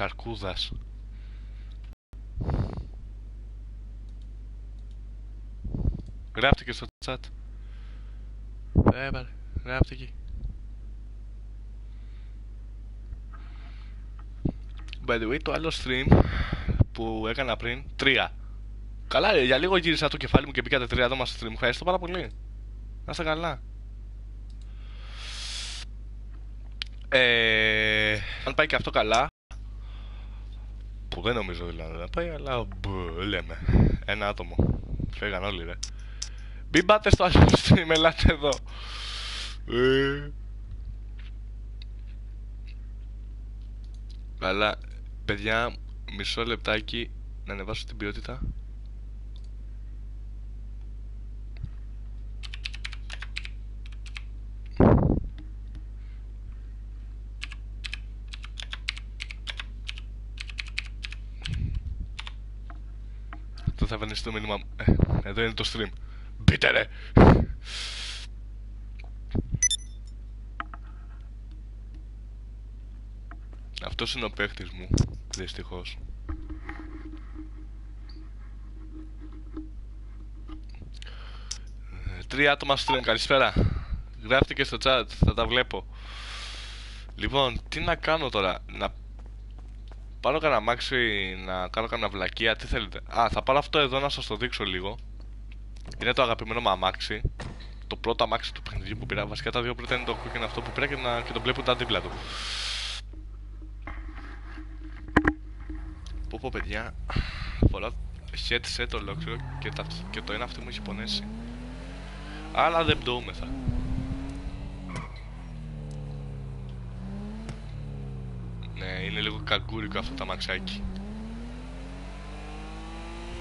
Καρκούδας. Γράφτε και στο chat. Ε, πάρε. Γράφτε εκεί. By the way, το άλλο stream που έκανα πριν, τρία. Καλά, ρε, για λίγο γύρισα το κεφάλι μου και μπήκατε τρία εδώ στο stream. Ευχαριστώ πάρα πολύ. Να είστε καλά. Ε, αν πάει και αυτό καλά, που δεν νομίζω δηλαδή να πάει, αλλά μπ, λέμε. Ένα άτομο. Φέγαν όλοι, ρε. Μην πάτε στο άλλο stream, ελάτε εδώ. Ε. Αλλά, παιδιά, μισό λεπτάκι να ανεβάσω την ποιότητα. Το θα βενίσει το μήνυμα. Ε, εδώ είναι το stream. Μπείτε ρε! Αυτός είναι ο παίχτης μου, δυστυχώς. Ε, Τρία άτομα stream, καλησπέρα. Γράφτε και στο chat, θα τα βλέπω. Λοιπόν, τι να κάνω τώρα, να πάρω κανένα μάξι, να κάνω κανένα βλακεία, τι θέλετε. Α, θα πάρω αυτό εδώ να σας το δείξω λίγο. Είναι το αγαπημένο μου αμάξι. Το πρώτο αμάξι του παιχνιδιού που πήρα. Βασικά τα δύο πρώτα είναι το κόκκινο αυτό που πήρα και, να, και το μπλε που ήταν δίπλα του. Πω πω παιδιά, φορά headset ολόκληρο και, τα, και το ένα αυτό μου έχει πονέσει. Αλλά δεν πτωούμεθα. καγκούρικο αυτό το αμαξάκι.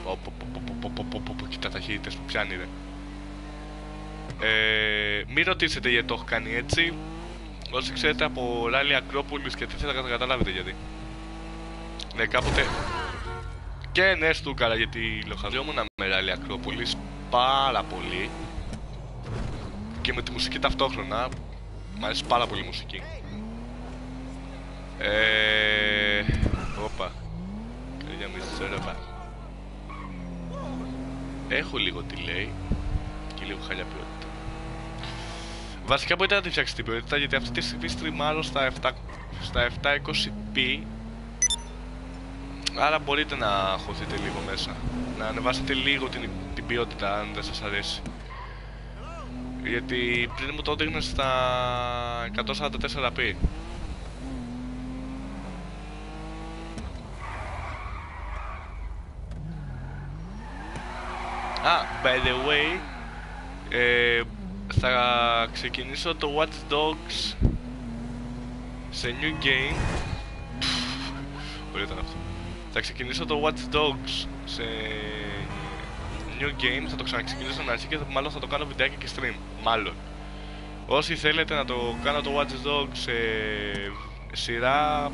Πω, κοίτα ταχύτητες που πιάνει ρε. Ε, μην ρωτήσετε γιατί το έχω κάνει έτσι. Όσοι ξέρετε από ράλι Ακρόπολης και τέτοια θα καταλάβετε γιατί. Ναι, κάποτε... Και ναι, στούκαρα γιατί λοχαριόμουν με ράλι Ακρόπολης πάρα πολύ. Και με τη μουσική ταυτόχρονα. Μ' αρέσει πάρα πολύ η μουσική. Ε, Όπα. Καλιά μισή Έχω λίγο delay και λίγο χαλιά ποιότητα. Βασικά μπορείτε να τη φτιάξετε την ποιότητα γιατί αυτή τη στιγμή στριμάρω στα, 7, στα 720p Άρα μπορείτε να χωθείτε λίγο μέσα Να ανεβάσετε λίγο την, την ποιότητα αν δεν σας αρέσει Γιατί πριν μου το έδειχνε στα 144p Α, by the way, ε, θα ξεκινήσω το Watch Dogs σε new game. Ωραία ήταν αυτό. Θα ξεκινήσω το Watch Dogs σε new game, θα το ξαναξεκινήσω στην αρχή και μάλλον θα το κάνω βιντεάκι και stream. Μάλλον. Όσοι θέλετε να το κάνω το Watch Dogs σε σειρά,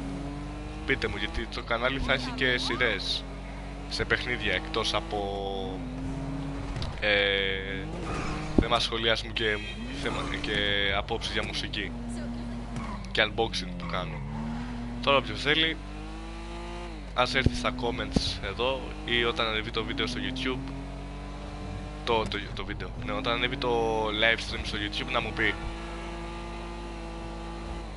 πείτε μου γιατί το κανάλι θα έχει και σειρές σε παιχνίδια εκτός από ε, θέμα σχολιάσιμου και, θέμα, και απόψεις για μουσική. Και unboxing που κάνω. Τώρα όποιος θέλει ας έρθει στα comments εδώ ή όταν ανεβεί το βίντεο στο YouTube. Το, το, το βίντεο, ναι, όταν ανέβει το live stream στο YouTube να μου πει.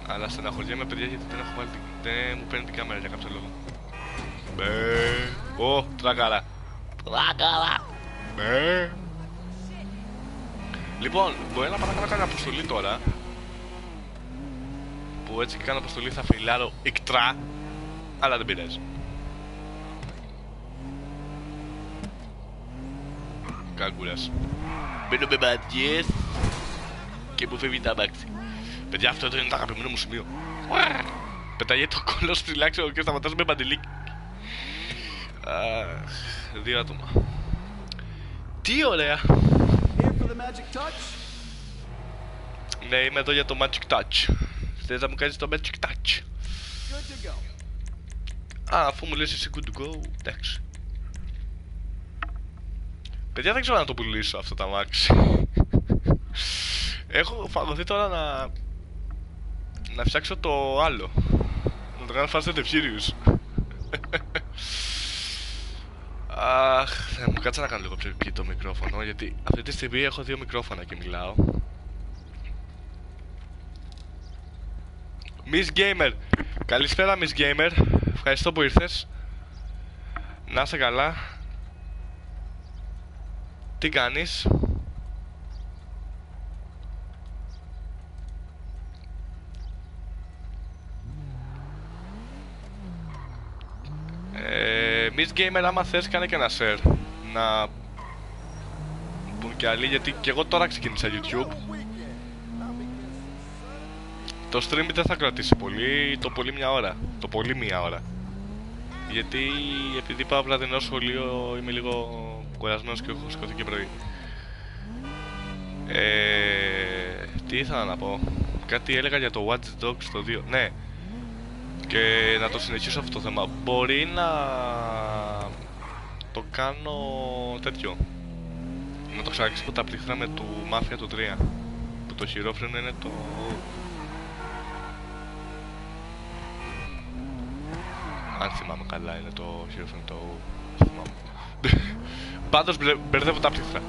Αλλά στεναχωριέμαι παιδιά γιατί δεν έχω βάλει δεν μου παίρνει την κάμερα για κάποιο λόγο. Μπε, ω, τράκαρα Τράκαρα ναι. Λοιπόν, μπορεί να πάω να κάνω κάποια αποστολή τώρα. Που έτσι και κάνω αποστολή θα φιλάρω εκτρά. Αλλά δεν πειράζει. Κάγκουρας. Μπαίνω με μπαντιές και μου φεύγει τα μπάξι. Παιδιά, αυτό εδώ είναι το αγαπημένο μου σημείο. Πεταγεί το κόλλο στη λάξη και σταματάς με μπαντιλίκι. Δύο άτομα. Τι ωραία! Ναι, είμαι εδώ για το Magic Touch. Θες να μου κάνεις το Magic Touch; Α, αφού μου λες εσύ good to go, εντάξει. Παιδιά δεν ξέρω να το πουλήσω αυτό το αμάξι. Έχω φαγωθεί τώρα να... Να φτιάξω το άλλο. Να το κάνω Fast and Furious. Αχ, θα μου κάτσε να κάνω λίγο πιο εκεί το μικρόφωνο γιατί αυτή τη στιγμή έχω δύο μικρόφωνα και μιλάω. Miss Gamer! Καλησπέρα Miss Gamer, ευχαριστώ που ήρθες. Να είσαι καλά. Τι κάνεις; Ε, Miss Gamer άμα θες κάνε και ένα share. Να πούν και άλλοι γιατί και εγώ τώρα ξεκίνησα YouTube. Το stream δεν θα κρατήσει πολύ, το πολύ μια ώρα. Το πολύ μια ώρα. Γιατί επειδή πάω βραδινό σχολείο είμαι λίγο κουρασμένος και έχω σηκωθεί και πρωί. Ε, Τι ήθελα να πω. Κάτι έλεγα για το Watch Dogs το 2 Ναι. Και να το συνεχίσω αυτό το θέμα. Μπορεί να το κάνω τέτοιο. Να το από τα πλήκτρα με του Mafia το 3. Που το χειρόφρενο είναι το... Αν θυμάμαι καλά είναι το χειρόφρενο το... θυμάμαι. Πάντως μπερδεύω τα πλήκτρα.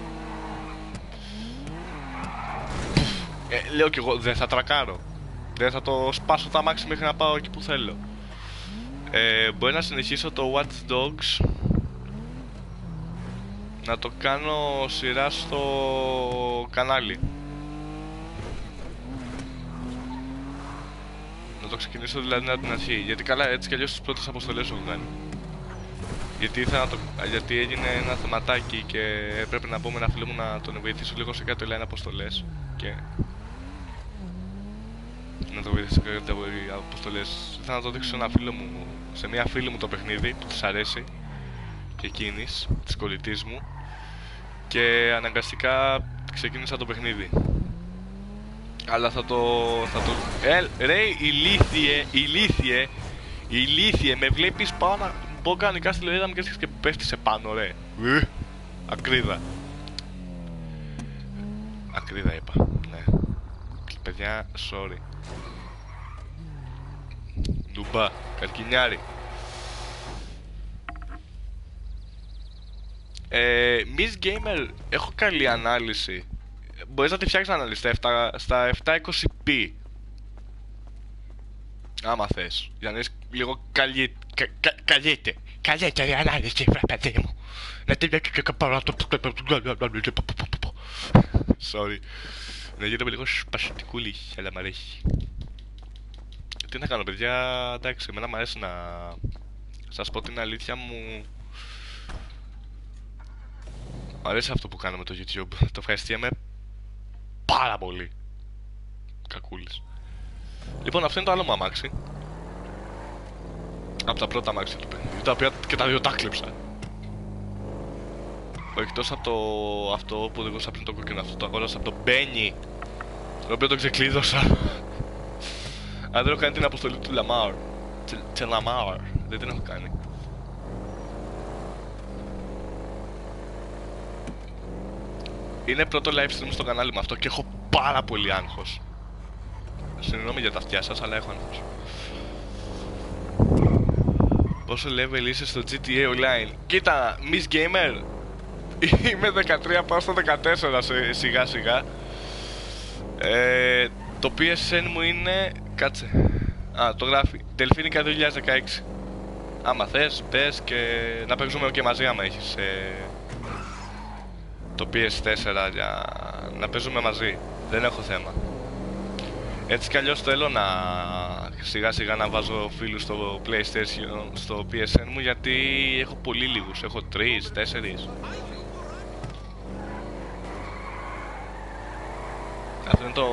Ε, λέω κι εγώ δεν θα τρακάρω. Δεν θα το σπάσω τα μάξι μέχρι να πάω εκεί που θέλω. Ε, μπορεί να συνεχίσω το Watch Dogs να το κάνω σειρά στο κανάλι. Να το ξεκινήσω δηλαδή από την αρχή. Γιατί καλά έτσι κι αλλιώς τις πρώτες αποστολές έχω κάνει. Γιατί, ήθελα να το... γιατί έγινε ένα θεματάκι και πρέπει να πούμε ένα φίλο μου να τον βοηθήσω λίγο σε κάτι λένε αποστολές και να το βοηθήσω και τα αποστολές. Ήθελα να το δείξω σε ένα φίλο μου, σε μια φίλη μου το παιχνίδι που της αρέσει και εκείνης, της κολλητής μου. Και αναγκαστικά ξεκίνησα το παιχνίδι. Αλλά θα το. Θα το... Ε, ρε, ηλίθιε, ηλίθιε, ηλίθιε, με βλέπεις πάω να πω κανονικά στη λωρίδα μου και και πέφτεις σε πάνω, ρε. Ε, ακρίδα. Ακρίδα είπα, ναι. Παιδιά, sorry. Ντουμπά, καρκινιάρι. Ε, Miss Gamer, έχω καλή ανάλυση. Μπορείς να τη φτιάξεις ανάλυση στα 720p. Άμα θες. Για να είσαι λίγο καλή... Κα, καλύτερη. Καλύτερη ανάλυση, βρε παιδί μου. Να τη Sorry. Να γίνομαι λίγο σπαστικούλη, αλλά μ' αρέσει. Τι να κάνω, παιδιά, εντάξει, εμένα μου αρέσει να σας πω την αλήθεια μου. Μ' αρέσει αυτό που κάνω με το YouTube. Το ευχαριστιέμαι πάρα πολύ. Κακούλης. Λοιπόν, αυτό είναι το άλλο μου αμάξι. Από τα πρώτα αμάξι του παιχνιδιού, τα οποία και τα δύο τα κλέψα. Εκτός από το αυτό που οδηγούσα πριν το κόκκινο, αυτό το αγόρασα από το Benny, το οποίο το ξεκλείδωσα. Αν δεν έχω κάνει την αποστολή του Λαμάρ. Τε Λαμάρ. Δεν την έχω κάνει. Είναι πρώτο live stream στο κανάλι μου αυτό και έχω πάρα πολύ άγχος. Συγγνώμη για τα αυτιά σας, αλλά έχω άγχος. Πόσο level είσαι στο GTA Online; Κοίτα, Miss Gamer. Είμαι 13, πάω στο 14 σιγά σιγά. Ε, το PSN μου είναι Κάτσε. Α, το γράφει. Δελφίνικα 2016. Άμα θες, πες και να παίξουμε και μαζί άμα έχεις ε, το PS4 για να παίζουμε μαζί. Δεν έχω θέμα. Έτσι κι αλλιώς θέλω να σιγά σιγά να βάζω φίλους στο PlayStation, στο PSN μου γιατί έχω πολύ λίγους. Έχω τρεις, τέσσερις. Αυτό είναι το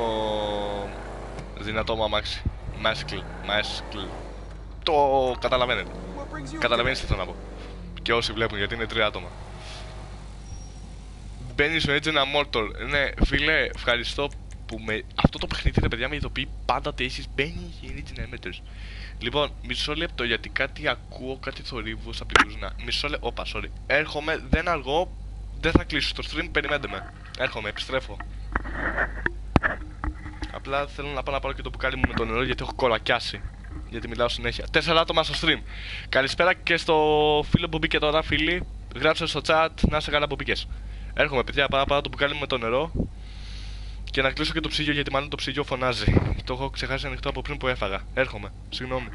δυνατό μου αμάξι. Μάσκλ, μάσκλ. Το καταλαβαίνετε. Καταλαβαίνετε τι θέλω να πω. Και όσοι βλέπουν γιατί είναι τρία άτομα. Μπαίνει στο Agent Immortal. Ναι, φίλε, ευχαριστώ που με. Αυτό το παιχνίδι, ρε παιδιά, με ειδοποιεί πάντα ότι έχεις μπαίνει η Agent Immortal. Λοιπόν, μισό λεπτό γιατί κάτι ακούω, κάτι θορύβου από την κουζίνα. Μισό λεπτό. Όπα, sorry. Έρχομαι, δεν αργώ, δεν θα κλείσω το stream, περιμένετε με. Έρχομαι, επιστρέφω. Απλά θέλω να πάω να πάρω και το μπουκάλι μου με το νερό γιατί έχω κολακιάσει. Γιατί μιλάω συνέχεια. Τέσσερα άτομα στο stream. Καλησπέρα και στο φίλο που μπήκε τώρα, φίλοι. γράψε στο chat να σε καλά που πήγες. Έρχομαι, παιδιά, πάω να πάω το μπουκάλι μου με το νερό και να κλείσω και το ψυγείο γιατί μάλλον το ψυγείο φωνάζει. Το έχω ξεχάσει ανοιχτό από πριν που έφαγα. Έρχομαι. Συγγνώμη.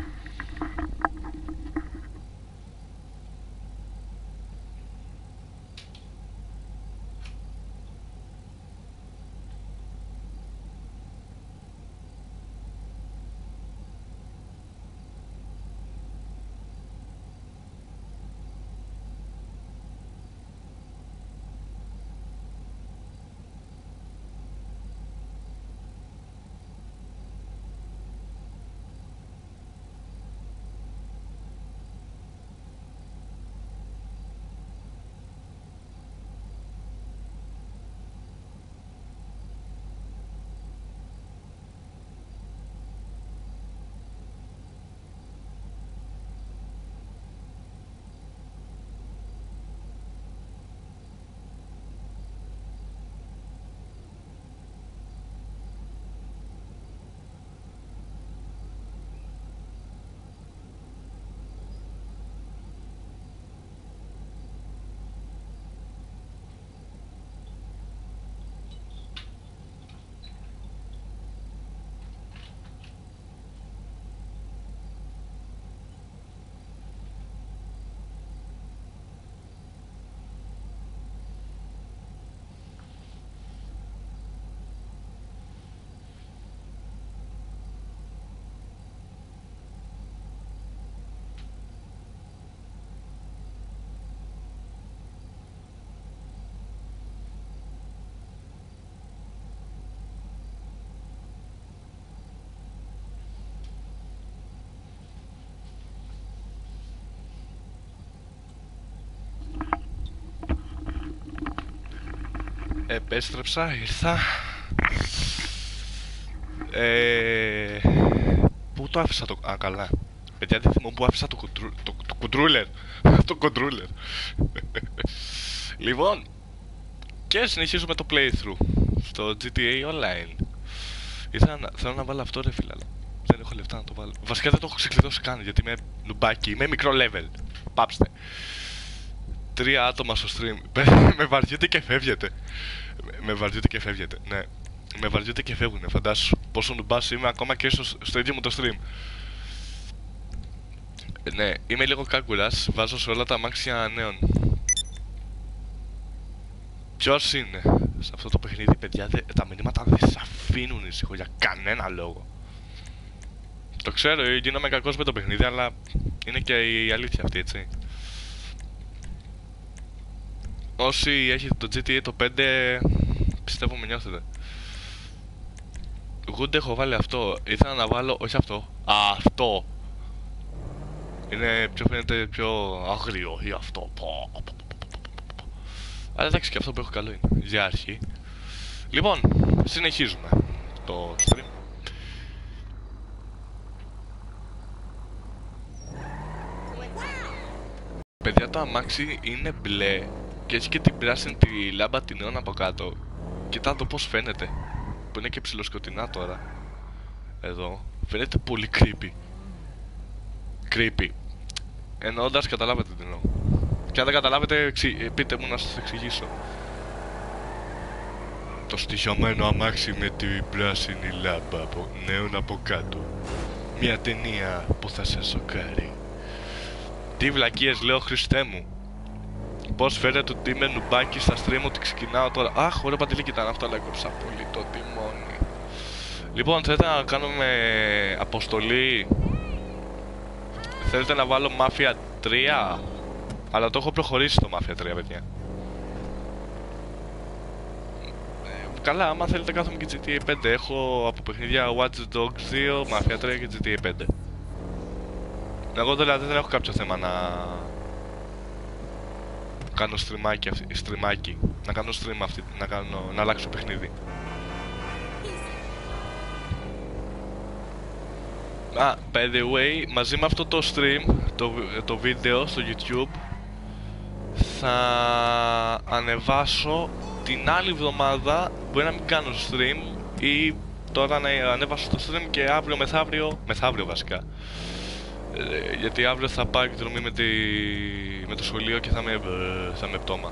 Επέστρεψα, ήρθα. Ε, πού το άφησα το... Α, καλά. Παιδιά, δεν θυμάμαι πού άφησα το, κουντρού, το, το κουντρούλερ. το κοντρούλερ. λοιπόν, και συνεχίζουμε το playthrough στο GTA Online. Ήθελα να, θέλω να βάλω αυτό ρε φίλα, αλλά δεν έχω λεφτά να το βάλω. Βασικά δεν το έχω ξεκλειδώσει καν γιατί είμαι νουμπάκι, είμαι μικρό level. Πάψτε. Τρία άτομα στο stream. με βαριέται και φεύγετε. Με βαριέται και φεύγετε, ναι. Με βαριέται και φεύγουνε, φαντάσου. Πόσο νουμπάς είμαι ακόμα και στο, στο ίδιο μου το stream. Ναι, είμαι λίγο κάκουρας, βάζω σε όλα τα αμάξια νέων. Ποιος είναι σε αυτό το παιχνίδι, παιδιά, δε, τα μηνύματα δεν σε αφήνουν ήσυχο για κανένα λόγο. Το ξέρω, γίνομαι κακός με το παιχνίδι, αλλά είναι και η αλήθεια αυτή, έτσι. Όσοι έχετε το GTA το 5, πιστεύω με νιώθετε. Εγώ δεν έχω βάλει αυτό. Ήθελα να βάλω, όχι αυτό. αυτό. Είναι πιο φαίνεται πιο αγρίο ή αυτό. Αλλά εντάξει και αυτό που έχω καλό είναι. Για αρχή. Λοιπόν, συνεχίζουμε το stream. Παιδιά το αμάξι είναι μπλε και έχει και την πράσινη τη λάμπα την νεόν από κάτω. Κοιτά το πως φαίνεται. Που είναι και ψηλοσκοτεινά τώρα. Εδώ. Φαίνεται πολύ creepy. Creepy. Εννοώντας καταλάβετε τι εννοώ. Και αν δεν καταλάβετε, πείτε μου να σας εξηγήσω. Το στοιχειωμένο αμάξι με την πράσινη λάμπα από νέον από κάτω. Μια ταινία που θα σας σοκάρει. Τι βλακίες λέω Χριστέ μου. Πώ φαίνεται ότι είμαι νουμπάκι στα stream ότι ξεκινάω τώρα. Αχ, ωραίο παντελή ήταν αυτό, αλλά έκοψα πολύ το τιμόνι. Λοιπόν, θέλετε να κάνουμε αποστολή; Θέλετε να βάλω Mafia 3. Αλλά το έχω προχωρήσει το Mafia 3, παιδιά. Ε, καλά, άμα θέλετε κάθομαι και GTA 5. Έχω από παιχνίδια Watch Dogs 2, Mafia 3 και GTA 5. Εγώ δηλαδή δεν έχω κάποιο θέμα να κάνω στριμάκι, στριμάκι να κάνω stream αυτή, να, κάνω, να αλλάξω παιχνίδι. Α, by the way, μαζί με αυτό το stream, το, το βίντεο στο YouTube θα ανεβάσω την άλλη εβδομάδα, μπορεί να μην κάνω stream ή τώρα να ανέβασω το stream και αύριο μεθαύριο, μεθαύριο βασικά Ε, γιατί αύριο θα πάω εκδρομή με, τη... με το σχολείο και θα είμαι, ε, θα είμαι πτώμα.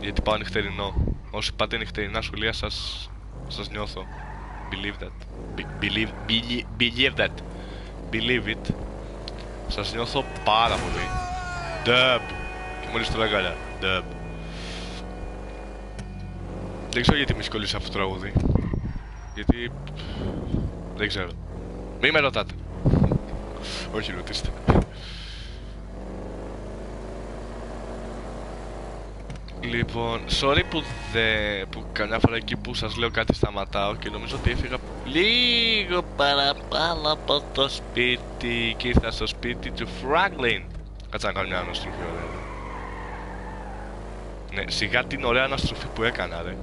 Γιατί πάω νυχτερινό. Όσοι πάτε νυχτερινά σχολεία σας, σας νιώθω. Believe that. Be- believe, believe, believe that. Believe it. Σας νιώθω πάρα πολύ. Dub. Και μόλις το λέγα, Dub. Δεν ξέρω γιατί με σχολείς αυτό το τραγούδι. Γιατί... Δεν ξέρω. Μη με ρωτάτε. Όχι ρωτήστε. Λοιπόν, sorry που, δε, που καμιά φορά εκεί που σας λέω κάτι σταματάω και νομίζω ότι έφυγα λίγο παραπάνω από το σπίτι και ήρθα στο σπίτι του Franklin. Κάτσε να κάνω μια αναστροφή ωραία. Ναι, σιγά την ωραία αναστροφή που έκανα ρε.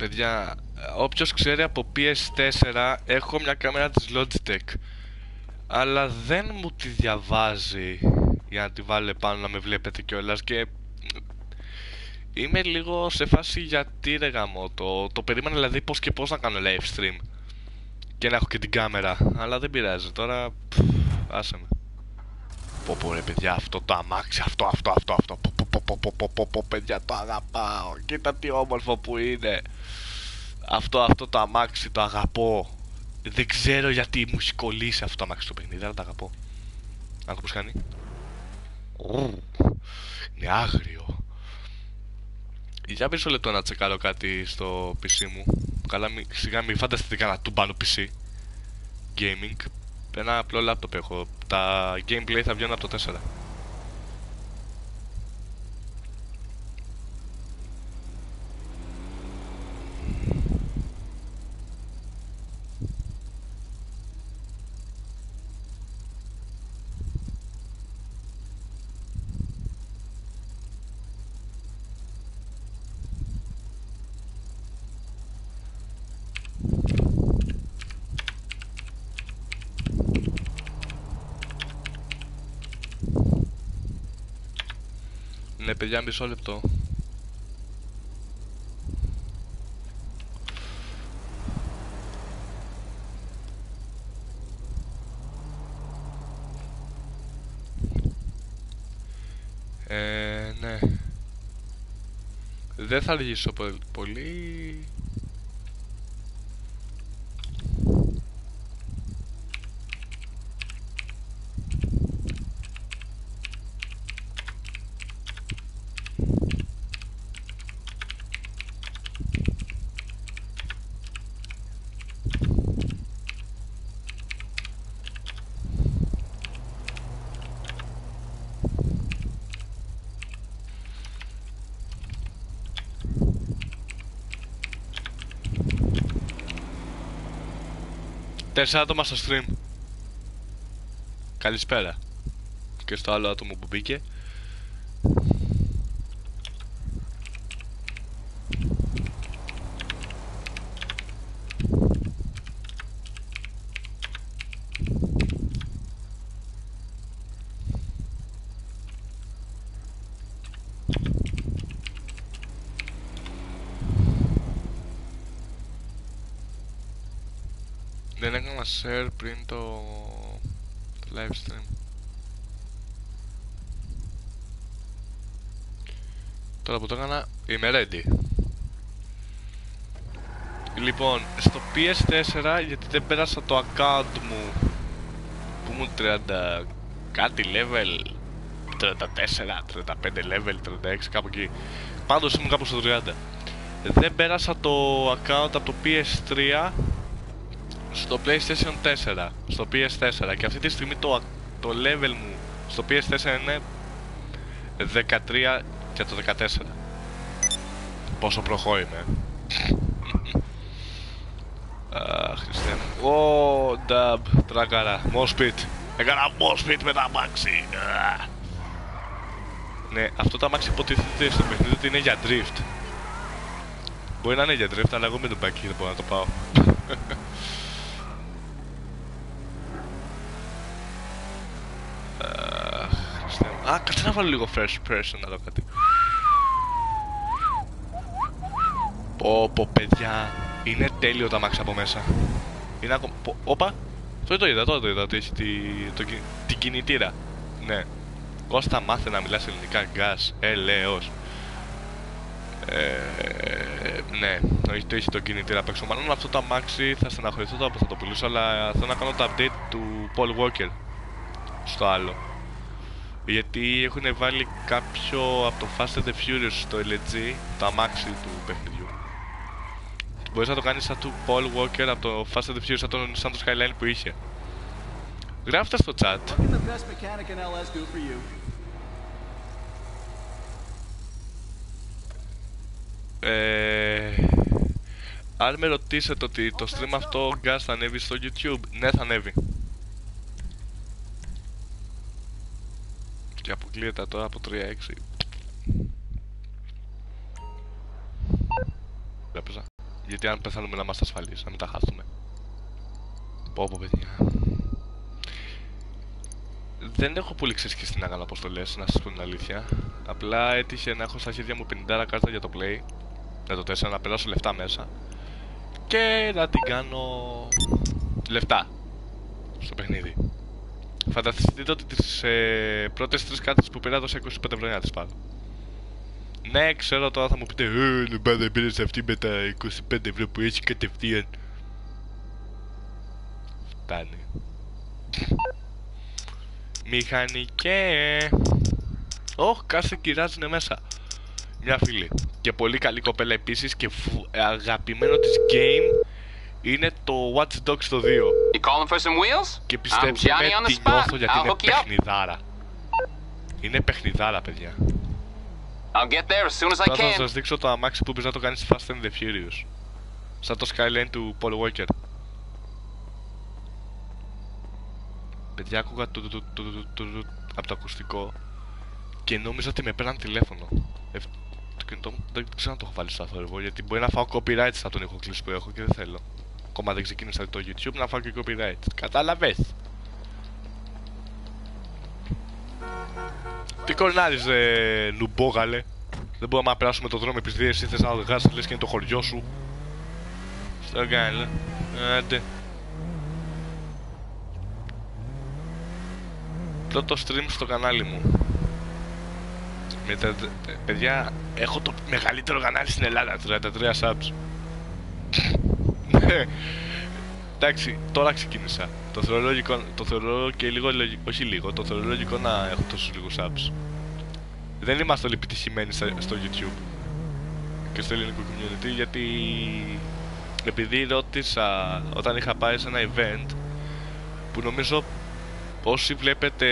Παιδιά, όποιος ξέρει από PS4 έχω μια κάμερα της Logitech αλλά δεν μου τη διαβάζει για να τη βάλει πάνω να με βλέπετε κιόλας και είμαι λίγο σε φάση γιατί ρε γαμώ το, το περίμενα δηλαδή πως και πως να κάνω live stream και να έχω και την κάμερα αλλά δεν πειράζει τώρα πφ, άσε με. Πω πω ρε παιδιά αυτό το αμάξι αυτό αυτό αυτό αυτό πω πω πω πω πω πω πω παιδιά το αγαπάω. Κοίτα τι όμορφο που είναι. Αυτό αυτό το αμάξι το αγαπώ. Δεν ξέρω γιατί μου σκολίσει αυτό το αμάξι το παιχνίδι αλλά το αγαπώ. Άκου πως κάνει Είναι άγριο. Για μισό λεπτό να τσεκάρω κάτι στο PC μου. Καλά μη, σιγά μην φανταστείτε κανένα τουμπάνο PC Gaming. Ένα απλό λάπτοπ έχω. Τα gameplay θα βγαίνουν από το 4 Ναι παιδιά μισό λεπτό Ε, ναι. Δεν θα αργήσω πο- πολύ. Τέσσερα άτομα στο stream. Καλησπέρα. Και στο άλλο άτομο που μπήκε. Δεν έκανα share πριν το, το live stream. Τώρα που το έκανα είμαι ready. Λοιπόν, στο PS4 γιατί δεν πέρασα το account μου που μου 30 κάτι level 34, 35 level, 36 κάπου εκεί. Πάντως ήμουν κάπου στο 30. Δεν πέρασα το account από το PS3 στο PlayStation 4, στο PS4 και αυτή τη στιγμή το, το level μου στο PS4 είναι 13 και το 14. Πόσο προχώ είμαι. Αχ, Χριστέ μου. Ω, νταμπ, τράκαρα, Mospit. Έκανα Mospit με τα αμάξι. Αχ. Ναι, αυτό το αμάξι υποτίθεται στο παιχνίδι ότι είναι για drift. Μπορεί να είναι για drift, αλλά εγώ με τον μπακί δεν μπορώ να το πάω. Αχ, Χριστέ μου. Α, κάτσε να βάλω λίγο first person να δω κάτι. Πω πω παιδιά, είναι τέλειο τα μάξι από μέσα. Είναι ακόμα... Όπα, το το είδα, το, το είδα ότι έχει τη, το, την κινητήρα. Ναι. Κώστα μάθε να μιλάς ελληνικά, γκάς, ελέος. Ε, ναι, το έχει το κινητήρα απ' έξω. Μάλλον αυτό το αμάξι θα στεναχωρηθώ τώρα που θα το πουλήσω, αλλά θέλω να κάνω το update του Paul Walker στο άλλο. Γιατί έχουν βάλει κάποιο από το Fast and the Furious στο LG, το αμάξι του παιχνιδιού. Μπορείς να το κάνεις σαν του Paul Walker από το Fast and the Furious, σαν, τον, σαν το Skyline που είχε. Γράφτε στο chat. Ε, αν με ρωτήσετε ότι το stream αυτό gas θα ανέβει στο YouTube, ναι θα ανέβει. Και αποκλείεται τώρα από 3-6. Έπαιζα. Γιατί αν πεθάνουμε να είμαστε ασφαλείς, να μην τα χάσουμε. Πω πω παιδιά. Δεν έχω πολύ ξεσχιστεί να κάνω αποστολές, να σας πω την αλήθεια. Απλά έτυχε να έχω στα χέρια μου 50 κάρτα για το play με το 4 να περάσω λεφτά μέσα και να την κάνω λεφτά στο παιχνίδι. Φανταστείτε ότι τις ε, πρώτες τρεις κάρτες που πήρα έδωσα 25 ευρώ να τις πάρω. Ναι, ξέρω τώρα θα μου πείτε Ε, δεν δεν πήρες αυτή με τα 25 ευρώ που έχει κατευθείαν. Φτάνει. Μηχανικέ. Ωχ, κάθε κυράζουνε μέσα μια φίλη. Και πολύ καλή κοπέλα επίσης και αγαπημένο της game είναι το Watch Dogs το 2. Και πιστέψτε με τι νιώθω γιατί είναι παιχνιδάρα. Είναι παιχνιδάρα, παιδιά. I'll get there as soon as I can. Θα σας δείξω το αμάξι που πεις να το κάνεις Fast and the Furious. Σαν το Skyline του Paul Walker. Παιδιά, άκουγα το, το, το, από το ακουστικό και νόμιζα ότι με πέραν τηλέφωνο κινητό μου δεν ξέρω αν το έχω βάλει στο θόρυβο γιατί μπορεί να φάω copyright από τον ηχοκλήση που έχω και δεν θέλω. Ακόμα δεν ξεκίνησα το YouTube να φάω και copyright. Κατάλαβες; Τι κορνάρεις ε, νουμπόγαλε; Δεν μπορούμε να περάσουμε το δρόμο επειδή εσύ θες να οδηγάς λες και είναι το χωριό σου. Στο κάνει, Άντε. Πρώτο stream στο κανάλι μου. Με παιδιά, έχω το μεγαλύτερο κανάλι στην Ελλάδα, 33 subs. Ναι. Εντάξει, τώρα ξεκίνησα. Το θεωρώ, λογικό, το θεωρώ και λίγο λογικό, όχι λίγο, το θεωρώ λογικό να έχω τόσους λίγους subs. Δεν είμαστε όλοι επιτυχημένοι στο YouTube και στο ελληνικό community γιατί επειδή ρώτησα όταν είχα πάει σε ένα event που νομίζω όσοι βλέπετε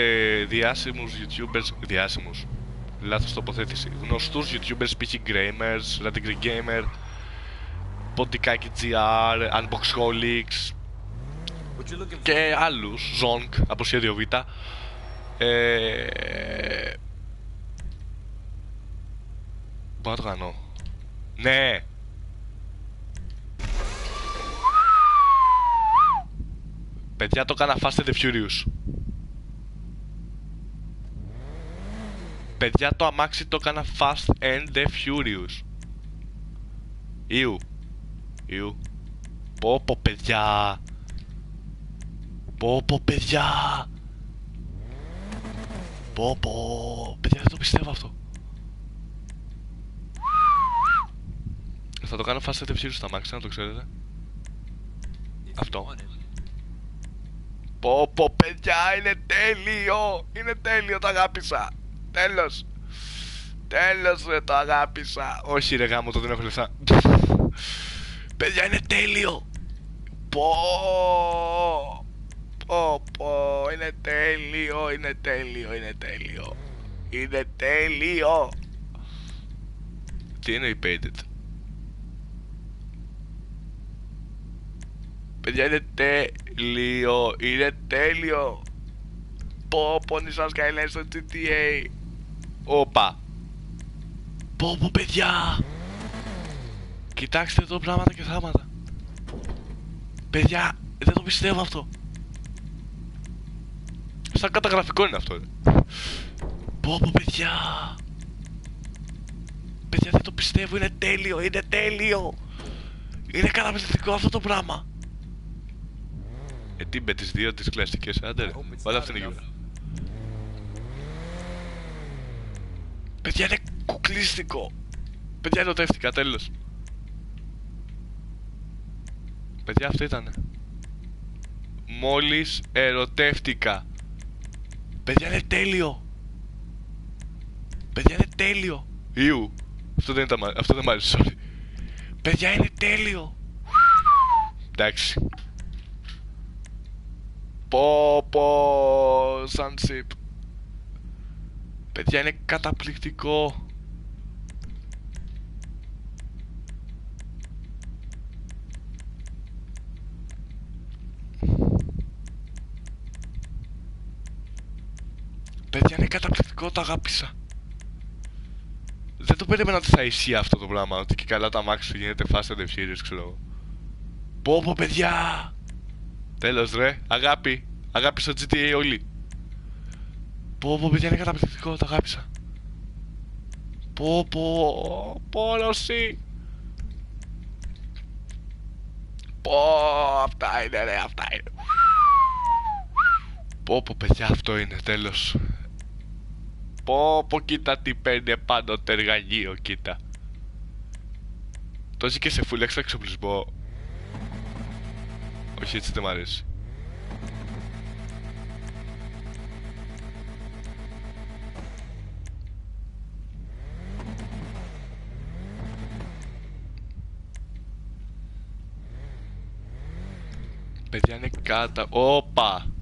διάσημους YouTubers, διάσημους, λάθος τοποθέτηση. Γνωστούς YouTubers, π.χ. Gramers, Radical Gamer, Podikaki GR, Unboxholics και άλλους, Zonk από σχέδιο Β. Ε... Μπορώ να το κάνω. Ναι! Παιδιά το έκανα Fast and the Furious. Παιδιά το αμάξι το έκανα Fast and the Furious. Ιου. Ιου. Πω πω παιδιά. Πω πω παιδιά. Πω πω. Παιδιά δεν το πιστεύω αυτό. Θα το κάνω Fast and the Furious στο αμάξι, να το ξέρετε. Αυτό. Πω πω παιδιά είναι τέλειο. Είναι τέλειο το αγάπησα. Τέλος. Τέλος ρε το αγάπησα. Όχι ρε γάμο το δεν έχω λεφτά. Παιδιά είναι τέλειο. Πω. Πω πω. Είναι τέλειο. Είναι τέλειο. Είναι τέλειο. Είναι τέλειο. Τι είναι η painted; Παιδιά είναι τέλειο. Είναι τέλειο. Πω πω Nissan Skyline στο GTA. Όπα. Πω πω παιδιά. Κοιτάξτε εδώ πράγματα και θάματα. Παιδιά, δεν το πιστεύω αυτό. Σαν καταγραφικό είναι αυτό. Ρε. Πω πω παιδιά Παιδιά δεν το πιστεύω είναι τέλειο Είναι τέλειο Είναι καταπληκτικό αυτό το πράγμα Ε τι με τις δύο τις κλασικές Άντε ρε Βάλε αυτήν είναι γύρω Παιδιά είναι κουκλίστικο Παιδιά ερωτεύτηκα τέλος Παιδιά αυτό ήτανε. Μόλις ερωτεύτηκα. Παιδιά είναι τέλειο. Παιδιά είναι τέλειο. Ιου Αυτό δεν, ήταν, αυτό δεν μ' άρεσε sorry. Παιδιά είναι τέλειο. Εντάξει. Πω πω Sunship. Παιδιά είναι καταπληκτικό Παιδιά είναι καταπληκτικό, το αγάπησα. Δεν το περίμενα ότι θα ισχύει αυτό το πράγμα. Ότι και καλά τα μάξι σου γίνεται Fast and Furious, ξέρω εγώ. Πω πω παιδιά! Τέλος ρε, αγάπη. Αγάπη στο GTA όλοι. Πω πω παιδιά είναι καταπληκτικό, το αγάπησα. Πω πω, πόλωση. Πω, αυτά είναι ρε, αυτά είναι. Πω πω παιδιά αυτό είναι τέλος Πω πω κοίτα τι παίρνει πάνω το εργαλείο κοίτα. Το και σε full extra εξοπλισμό. Όχι έτσι δεν μ' αρέσει. Παιδιά είναι κάτα... Όπα!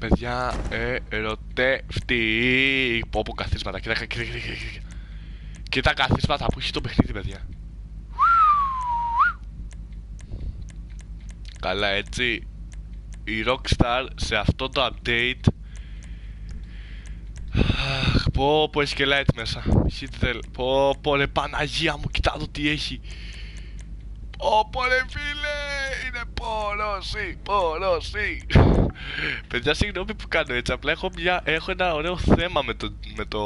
Παιδιά, ε, ερωτεύτη. Πω πω καθίσματα, κοίτα, κοίτα, κοίτα, κοίτα. Κοίτα καθίσματα που έχει το παιχνίδι, παιδιά. Καλά, έτσι. Η Rockstar σε αυτό το update Πω πω έχει και light μέσα Hitzel Πω πω ρε Παναγία μου κοιτά το τι έχει Πω πω ρε φίλε Είναι πόρωση Πόρωση Παιδιά, συγγνώμη που κάνω έτσι. Απλά έχω, μια, έχω ένα ωραίο θέμα με το. Με το...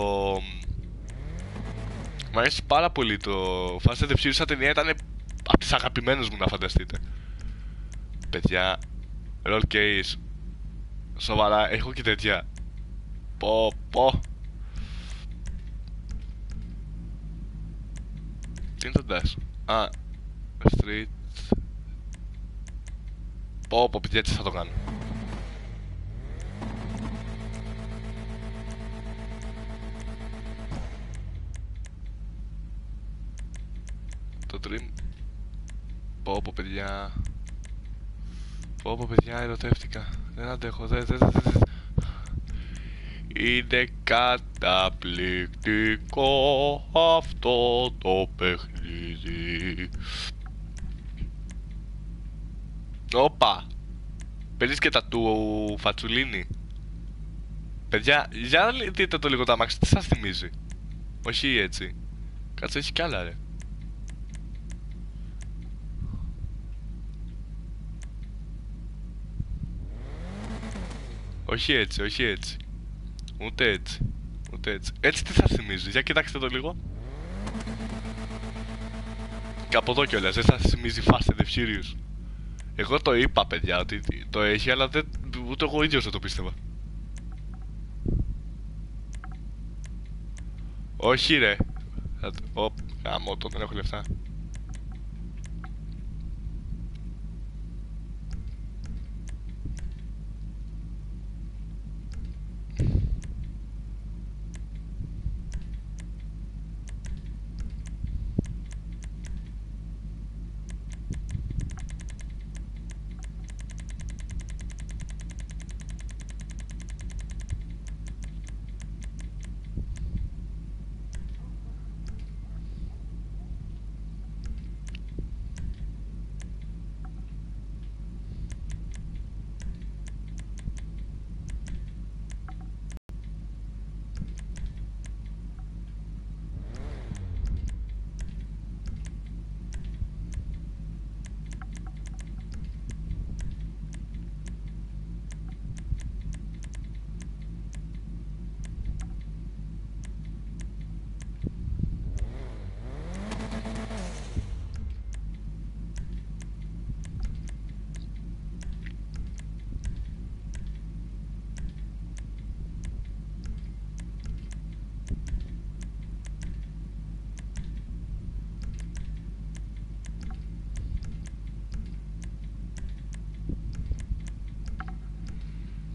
Μ' αρέσει πάρα πολύ το Fast and the Furious σαν ταινία ήταν από τις αγαπημένες μου να φανταστείτε. Παιδιά, roll case. Σοβαρά, έχω και τέτοια. Πω, πω. Τι είναι το dash; Α, street. Πω, πω, παιδιά, έτσι θα το κάνω. το Dream. Πω πω παιδιά. Πω πω παιδιά ερωτεύτηκα. Δεν αντέχω δεν δεν δεν Είναι καταπληκτικό αυτό το παιχνίδι Όπα Παίρνεις και τα του Φατσουλίνη Παιδιά, για δείτε το λίγο τα μάξι, τι σας θυμίζει; Όχι έτσι Κάτσε έχει κι άλλα ρε Όχι έτσι, όχι έτσι. Ούτε έτσι. Ούτε έτσι. Έτσι τι θα θυμίζει; Για κοιτάξτε το λίγο. Και από εδώ κιόλας, δεν θα θυμίζει Fast and Furious. Εγώ το είπα, παιδιά, ότι το έχει, αλλά δεν, ούτε εγώ ίδιος δεν το πίστευα. Όχι, ρε. Ωπ, γάμο, το δεν έχω λεφτά.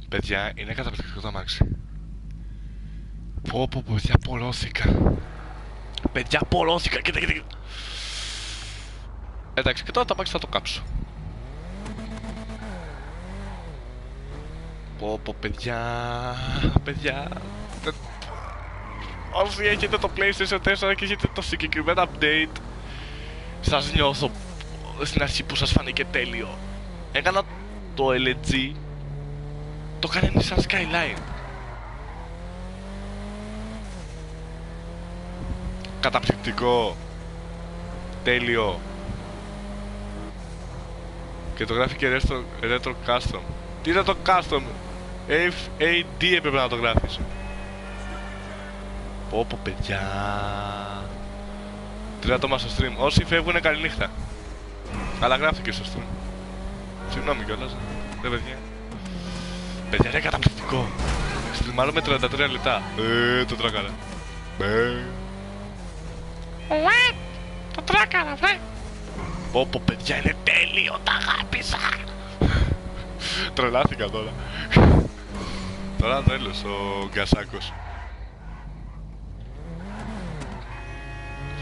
Παιδιά, είναι καταπληκτικό το αμάξι. Πω πω παιδιά, πολλώθηκα. Παιδιά, πολλώθηκα, κοίτα, κοίτα, κοίτα. Εντάξει, και τώρα το αμάξι θα το κάψω. Πω πω παιδιά, παιδιά. τε- Όσοι έχετε το PlayStation 4 και έχετε το συγκεκριμένο update, σας νιώθω στην αρχή που σας φάνηκε τέλειο. Έκανα το LG, το έκανε Nissan Skyline. Καταπληκτικό. Τέλειο. Και το γράφει και Retro, retro Custom. Τι είναι το Custom. FAD έπρεπε να το γράφεις. Πω πω παιδιά. Τρία άτομα στο stream. Όσοι φεύγουν καληνύχτα. Αλλά γράφτηκε στο stream. Συγγνώμη κιόλας. Δεν παιδιά. Παιδιά είναι καταπληκτικό. Στριμάρω με 33 λεπτά. Ε, το τράκαρα. Ε. What? Το τράκαρα, βρε. Πω πω παιδιά είναι τέλειο, τα αγάπησα. Τρελάθηκα τώρα. Τώρα τέλος ο Γκασάκος.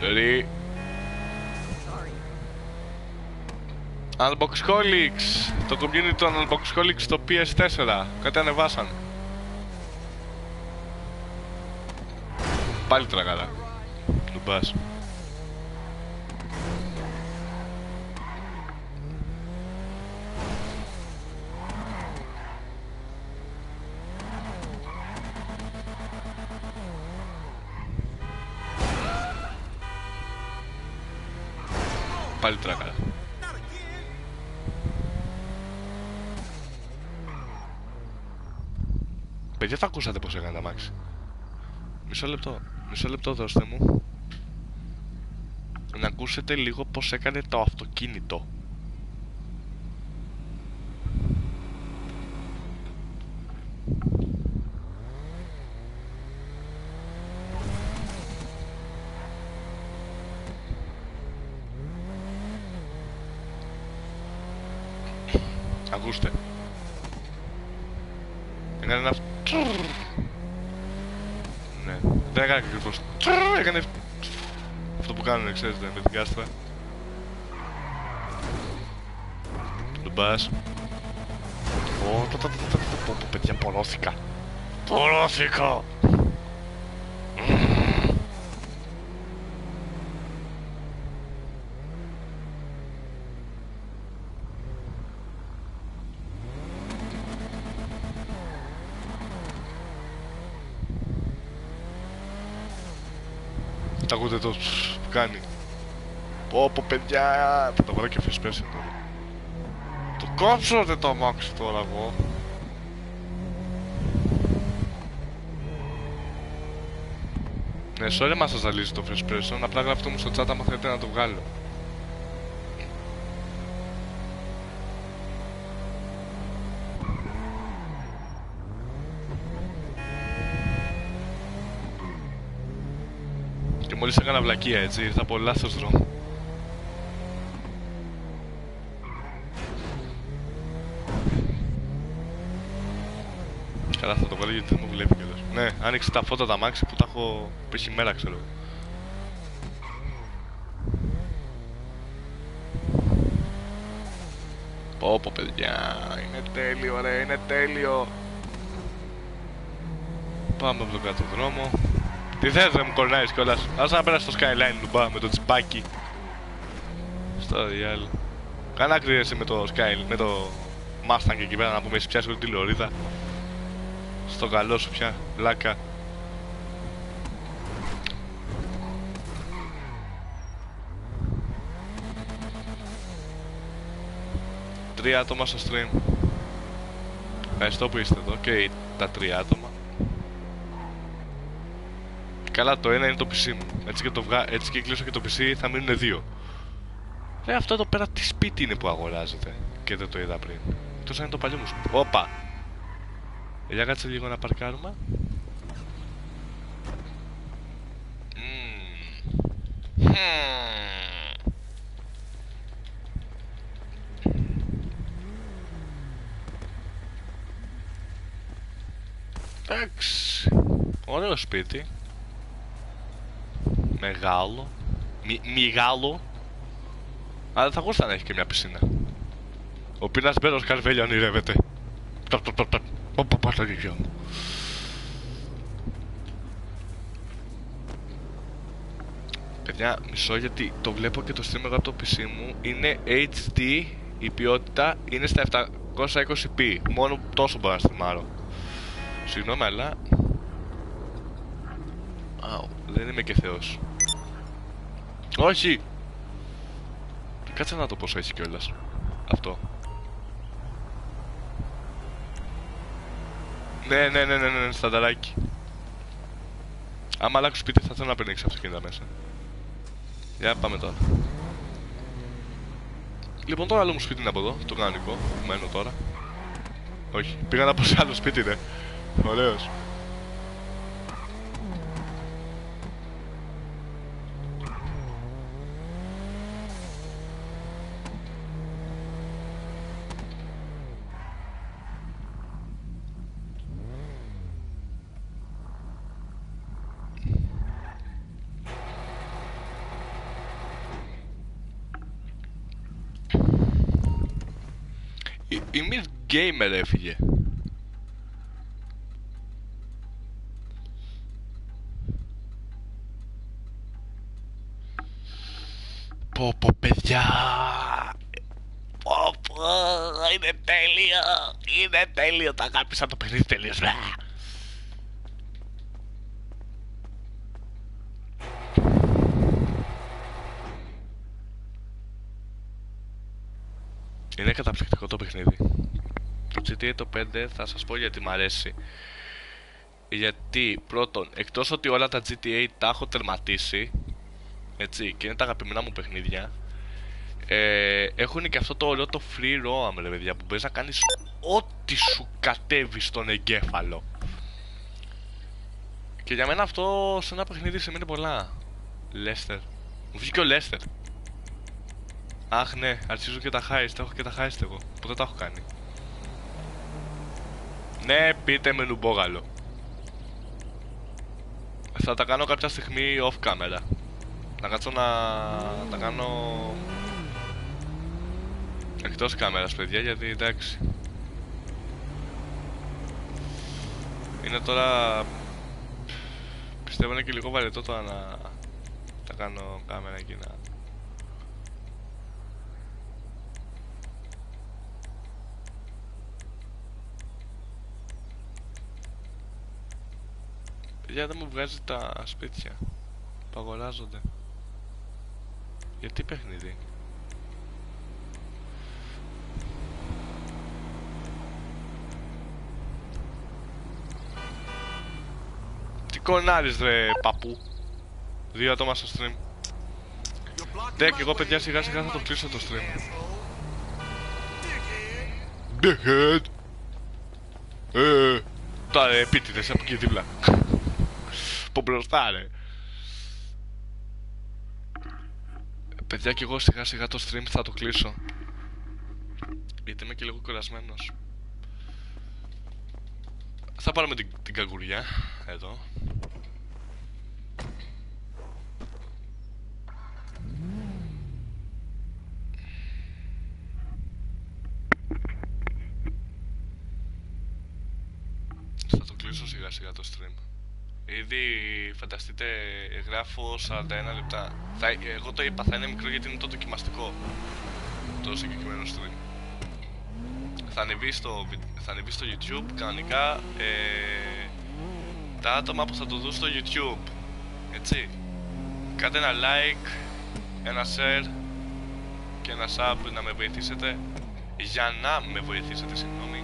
Sorry. Unboxholics! Το community των Unboxholics στο PS4. Κάτι ανεβάσαν. Πάλι τραγάρα. Λουμπάς. Παιδιά, θα ακούσατε πως έκανε τα μάξι. Μισό λεπτό. Μισό λεπτό δώστε μου. Να ακούσετε λίγο πως έκανε το αυτοκίνητο. Ακούστε. Έκανε ένα... Ναι. Δεν έκανε ακριβώς... Έκανε... Αυτό που κάνουν, ξέρετε, με την κάστρα. Λουμπάς. Ω, τα, τα, τα, τα, τα, πω, πω, παιδιά, πολλώθηκα. Πολλώθηκα. Τα ακούτε το ψ που κάνει. Πω πω παιδιά, θα το βρω και φυσπέσει τώρα. Το κόψω δεν το αμάξι τώρα εγώ. Ναι, sorry μας σας ζαλίζει το first person, απλά γράφτε μου στο chat άμα θέλετε να το βγάλω. Μόλις έκανα βλακεία έτσι, ήρθα από λάθος δρόμο. Καλά θα το βάλω γιατί δεν μου βλέπει κιόλας. Ναι, άνοιξε τα φώτα τα μάξι που τα έχω πέσει μέρα ξέρω. εγώ. Πω πω παιδιά, είναι τέλειο ρε, είναι τέλειο. Πάμε από τον κάτω δρόμο. Τι θες ρε μου κορνάεις κιόλας. Άσε να πέρασε στο skyline λουμπά με το τσιπάκι. Στο διάλο. Κάνα άκρη ρε εσύ με το skyline, με το Mustang εκεί πέρα να πούμε εσύ πιάσει όλη τη λωρίδα. Στο καλό σου πια, βλάκα. Τρία άτομα στο stream. Ευχαριστώ που είστε εδώ και τα τρία άτομα. Καλά, το ένα είναι το PC μου. Έτσι και, το βγα... Έτσι και κλείσω και το PC θα μείνουν δύο. Ρε, αυτό εδώ πέρα τι σπίτι είναι που αγοράζεται; Και δεν το είδα πριν. Εκτός αν είναι το παλιό μου σπίτι. Όπα! Για κάτσε λίγο να παρκάρουμε. Μμμ. Μμμ. Εντάξει. Ωραίο σπίτι. Μεγάλο. Μι, μεγάλο. Αλλά θα γούστα να έχει και μια πισίνα. Ο πίνας μπέρος καρβέλιο ονειρεύεται. Τ, τ, τ, τ. Πω, πω, πω, το γιο μου. Παιδιά, μισό γιατί το βλέπω και το stream εγώ από το PC μου. Είναι HD, η ποιότητα είναι στα 720p. Μόνο τόσο μπορώ να στριμάρω. Συγγνώμη, αλλά... Αου, δεν είμαι και θεός. Όχι! Κάτσε να το πως έχει κιόλας. Αυτό. Ναι, ναι, ναι, ναι, ναι, στανταράκι. Άμα αλλάξω σπίτι θα θέλω να παίρνει αυτοκίνητα μέσα. Για πάμε τώρα. Λοιπόν, το άλλο μου σπίτι είναι από εδώ, το κανονικό, που μένω τώρα. Όχι, πήγα να πω σε άλλο σπίτι, ναι. Ωραίος. Η, η Miss Gamer έφυγε. Πω πω παιδιά Πω πω Είναι τέλειο Είναι τέλειο Τα αγάπησα το παιχνίδι τελείως Μπα. Είναι καταπληκτικό το παιχνίδι Το GTA το 5 θα σας πω γιατί μ' αρέσει Γιατί πρώτον Εκτός ότι όλα τα GTA τα έχω τερματίσει έτσι, και είναι τα αγαπημένα μου παιχνίδια. Ε, έχουν και αυτό το ωραίο το free roam, ρε παιδιά, που μπορείς να κάνεις ό,τι σου κατέβει στον εγκέφαλο. Και για μένα αυτό σε ένα παιχνίδι σημαίνει πολλά. Λέστερ. Μου βγήκε ο Λέστερ. Αχ ναι, αρχίζω και τα heist, έχω και τα heist εγώ. Ποτέ τα έχω κάνει. Ναι, πείτε με νουμπόγαλο. Θα τα κάνω κάποια στιγμή off camera. Να κάτσω να τα κάνω εκτός κάμερας παιδιά γιατί εντάξει είναι τώρα πιστεύω είναι και λίγο βαρετό τώρα να τα κάνω κάμερα εκεί να Παιδιά δεν μου βγάζει τα σπίτια που αγοράζονται γιατί παιχνίδι; Τι κονάρεις ρε παππού. Δύο άτομα στο stream. Ναι και εγώ παιδιά σιγά σιγά θα το κλείσω το stream. Dickhead. Ε, τώρα επίτηδες από εκεί δίπλα. Από μπροστά ρε. Παιδιά και εγώ σιγά σιγά το stream θα το κλείσω. Γιατί είμαι και λίγο κουρασμένος. Θα πάρουμε την, την καγκουριά Εδώ Θα το κλείσω σιγά σιγά το stream Ήδη φανταστείτε γράφω 41 λεπτά. Θα, εγώ το είπα θα είναι μικρό γιατί είναι το δοκιμαστικό το συγκεκριμένο stream. Θα ανεβεί στο, θα ανεβεί στο YouTube κανονικά ε, τα άτομα που θα το δουν στο YouTube. Έτσι. Κάντε ένα like, ένα share και ένα sub να με βοηθήσετε για να με βοηθήσετε, συγγνώμη,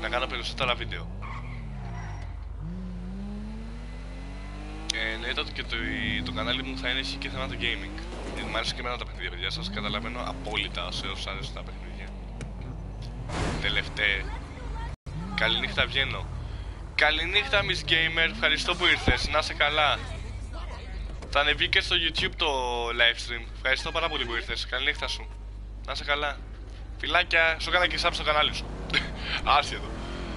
να κάνω περισσότερα βίντεο. Εννοείται ότι και το, το κανάλι μου θα είναι εκεί και θέματα gaming. Γιατί μου αρέσουν και εμένα τα παιχνίδια, παιδιά. Σας καταλαβαίνω απόλυτα σε όσους αρέσουν τα παιχνίδια. Τελευταία. Καληνύχτα βγαίνω. Καληνύχτα, Miss Gamer. Ευχαριστώ που ήρθες. Να είσαι καλά. Θα ανεβεί και στο YouTube το live stream. Ευχαριστώ πάρα πολύ που ήρθες. Καληνύχτα σου. Να είσαι καλά. Φιλάκια. Σου έκανα και sub στο κανάλι σου. Άρση εδώ.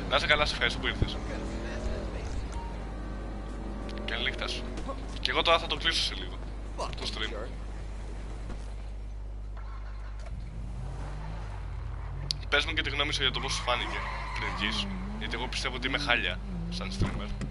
Να είσαι καλά, σε ευχαριστώ που ήρθες. Καλή νύχτας σου. Και εγώ τώρα θα το κλείσω σε λίγο. Το stream. Πες μου και τη γνώμη σου για το πώς σου φάνηκε πριν βγεις. Γιατί εγώ πιστεύω ότι είμαι χάλια σαν streamer.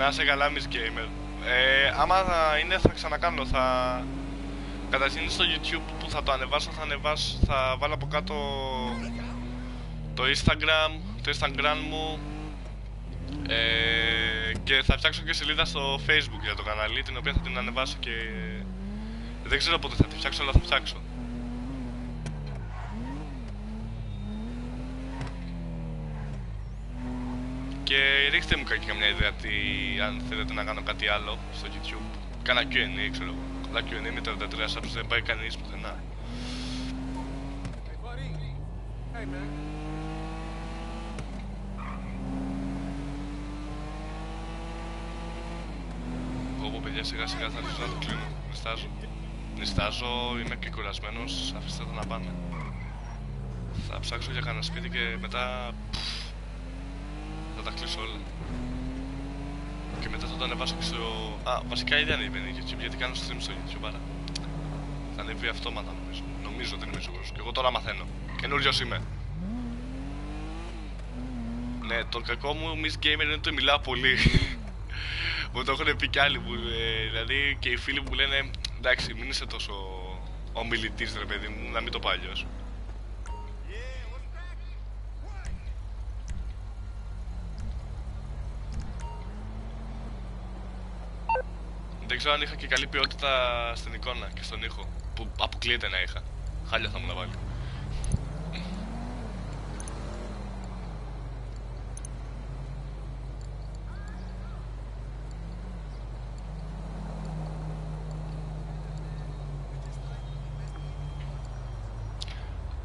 Να είσαι καλά, Miss Gamer. Ε, άμα θα είναι, θα ξανακάνω. Θα... Καταρχήν στο YouTube που θα το ανεβάσω, θα, ανεβάσω, θα βάλω από κάτω το Instagram, το Instagram μου ε, και θα φτιάξω και σελίδα στο Facebook για το κανάλι, την οποία θα την ανεβάσω και δεν ξέρω πότε θα τη φτιάξω, αλλά θα φτιάξω. Και ρίξτε μου και καμιά ιδέα τι, αν θέλετε να κάνω κάτι άλλο στο YouTube. Κάνα Q&A, ξέρω εγώ. Αλλά Q&A με 33 subs δεν πάει κανείς πουθενά. Hey, buddy. Hey, man. Πω πω παιδιά σιγά σιγά θα αρχίσω να το κλείνω. Νιστάζω. Νιστάζω, είμαι και κουρασμένος, αφήστε το να πάνε. Θα ψάξω για κανένα σπίτι και μετά πφ, θα τα κλείσω όλα. Και μετά θα το ανεβάσω και στο... Α, βασικά ήδη ανεβαίνει YouTube γιατί κάνω stream στο YouTube άρα. Θα ανέβει αυτόματα νομίζω. Νομίζω, δεν είμαι σίγουρος. Και εγώ τώρα μαθαίνω. Καινούριος είμαι. Ναι, το κακό μου Miss Gamer είναι ότι μιλάω πολύ. μου το έχουν πει κι άλλοι μου. ε, δηλαδή και οι φίλοι μου μου λένε εντάξει, μην είσαι τόσο ομιλητής, ρε παιδί μου, να μην το πω αλλιώς». Ξέρω αν είχα και καλή ποιότητα στην εικόνα και στον ήχο. Που αποκλείεται να είχα. Χάλια θα μου να βάλει.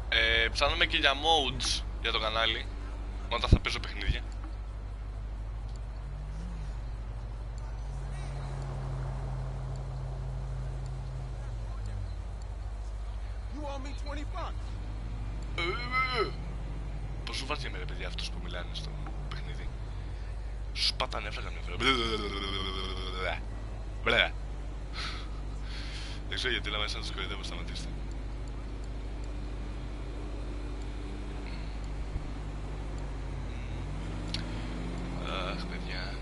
Ε, ψάχνουμε και για modes για το κανάλι όταν θα παίζω παιχνίδια. You owe me 20 bucks. Πόσο βαριέμαι ρε παιδιά αυτούς που μιλάνε στο παιχνίδι. Σου πατάνε νεύρα καμιά φορά. Μπλε. Δεν ξέρω γιατί λέμε σαν να τους κορυδεύω σταματήστε. Αχ παιδιά.